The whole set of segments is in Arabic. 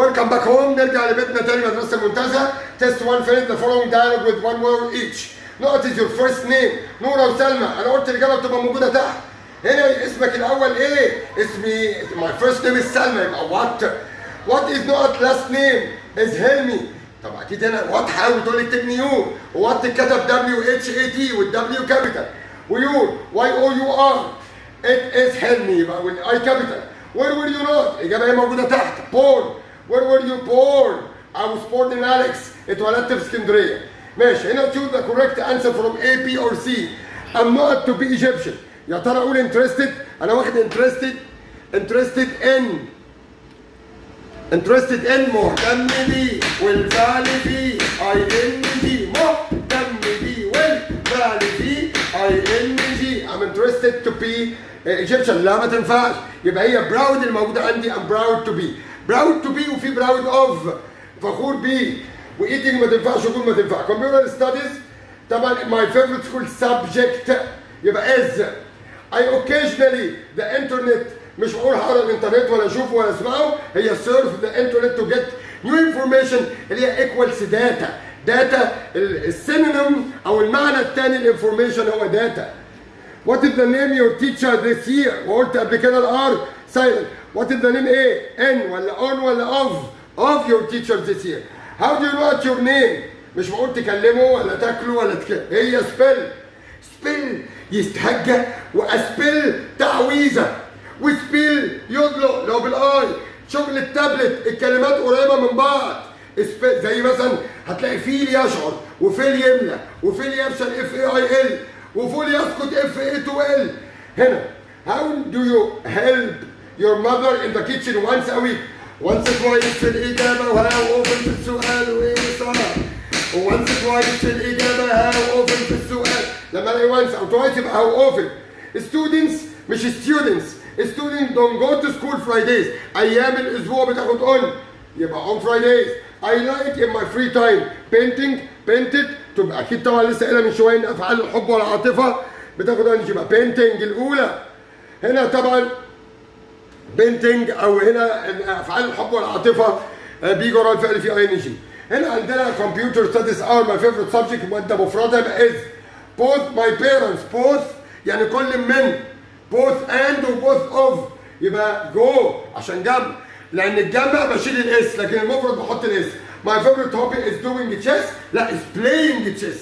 welcome back home. نرجع لبيتنا تاني مدرسة المنتزه test one fill the following dialogue with one word each. نقط is your first name. نورة وسلمى. أنا قلت الإجابة بتبقى موجودة تحت. هنا اسمك الأول إيه؟ اسمي my first name is سلمى. يبقى what? What is نقط last name? Is هلمي طب أكيد هنا what حاول تقول لي اكتب نيو what اتكتب W H A T والW capital. ويور Y O U R. It is هلمي يبقى والI capital. Where were you not؟ الإجابة هي موجودة تحت. Born where were you born؟ I was born in Alex اتولدت في اسكندرية ماشي هنا choose the correct answer from A B or C I'm not to be Egyptian يا ترى أقول interested أنا واخد interested interested in interested in مهتم بيه والفعل فيه I N G مهتم بيه والفعل فيه I N G I'm interested to be Egyptian لا ما تنفعش يبقى هي proud الموجودة عندي I'm proud to be proud to be وفي proud of فخور بيه وايتنج ما تنفعش وجود ما تنفع كمبيوتر ستاديز طبعا my favorite school subject يبقى is I occasionally the internet مش بقول هقرا الإنترنت ولا أشوفه ولا أسمعه هي surf the internet to get new information اللي هي equals data. Data ال synonym أو المعنى الثاني ال information هو data. What is the name your teacher this year? وقلت قبل كده ال R silent. What is the name إيه in ولا on ولا of of your teacher this year? How do you know what your name? مش بقول تكلمه ولا تاكله ولا تكلم هي spell spell يستهجى و spell تعويذة. و spill يدلق لو بال I. شغل التابلت. الكلمات قريبة من بعض. زي مثلا هتلاقي feel يشعر و fill يملى و fail يفشل اف اي اي ال وفول يسكت اف اي 2 ال هنا how do you help your mother in the kitchen once a week once twice في الإجابة وهاو أوفن في السؤال وإيه صار وانس توايس في الإجابة هاو أوفن في السؤال لما ألاقي وانس أو توايس يبقى هاو أوفن students مش students students don't go to school Fridays أيام الأسبوع بتاخد on يبقى on Fridays I like in my free time painting painted تبقى أكيد طبعا لسه قايلة من شوية إن أفعال الحب والعاطفة. بتاخد ing يبقى painting الأولى. هنا طبعا painting أو هنا أفعال الحب والعاطفة. بيجي ورا الفعل في ING هنا عندنا computer studies are my favourite subject ماده مفردة يبقى is both my parents. Both يعني كل من. Both and و both of. يبقى جو عشان جمع. لأن الجمع بشيل ال S لكن المفرد بحط ال S my favorite hobby is doing chess. لا is playing chess.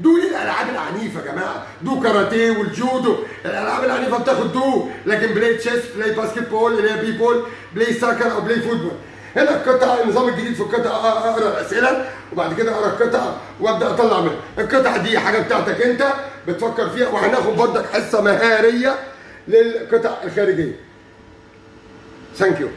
دول الألعاب العنيفة يا جماعة. do karate والجودو. الألعاب العنيفة بتاخد do. لكن play chess play basketball اللي هي بي ball play soccer أو play football هنا القطعه النظام الجديد في القطعه أقرأ الأسئلة وبعد كده أقرأ القطعه وأبدأ أطلع منها. القطعه دي حاجة بتاعتك أنت بتفكر فيها وهناخد برضك حصة مهارية للقطع الخارجية. ثانك يو